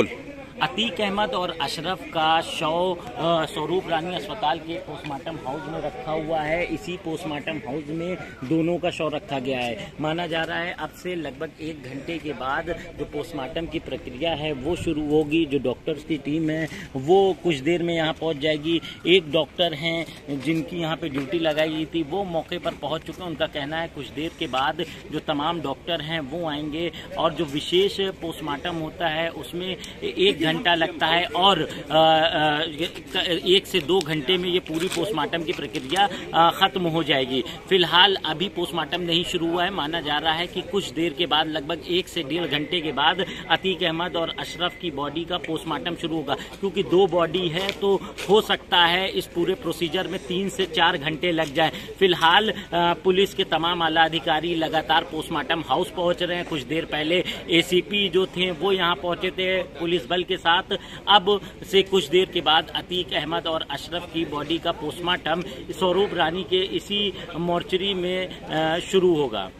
Gol. Atiq Ahmad और अशरफ का शव स्वरूप रानी अस्पताल के पोस्टमार्टम हाउस में रखा हुआ है। इसी पोस्टमार्टम हाउस में दोनों का शव रखा गया है। माना जा रहा है, अब से लगभग एक घंटे के बाद जो पोस्टमार्टम की प्रक्रिया है, वो शुरू होगी। जो डॉक्टर्स की टीम है, वो कुछ देर में यहाँ पहुँच जाएगी। एक डॉक्टर हैं, जिनकी यहाँ पर ड्यूटी लगाई गई थी, वो मौके पर पहुँच चुके हैं। उनका कहना है, कुछ देर के बाद जो तमाम डॉक्टर हैं, वो आएँगे। और जो विशेष पोस्टमार्टम होता है, उसमें एक घंटा लगता है और एक से दो घंटे में ये पूरी पोस्टमार्टम की प्रक्रिया खत्म हो जाएगी। फ़िलहाल अभी पोस्टमार्टम नहीं शुरू हुआ है। माना जा रहा है कि कुछ देर के बाद, लगभग एक से डेढ़ घंटे के बाद अतीक अहमद और अशरफ की बॉडी का पोस्टमार्टम शुरू होगा। क्योंकि दो बॉडी है तो हो सकता है इस पूरे प्रोसीजर में तीन से चार घंटे लग जाए। फ़िलहाल पुलिस के तमाम आला अधिकारी लगातार पोस्टमार्टम हाउस पहुँच रहे हैं। कुछ देर पहले एसीपी जो थे, वो यहाँ पहुँचे थे। पुलिस बल के साथ अब से कुछ देर के बाद अतीक अहमद और अशरफ की बॉडी का पोस्टमार्टम स्वरूप रानी के इसी मोर्चरी में शुरू होगा।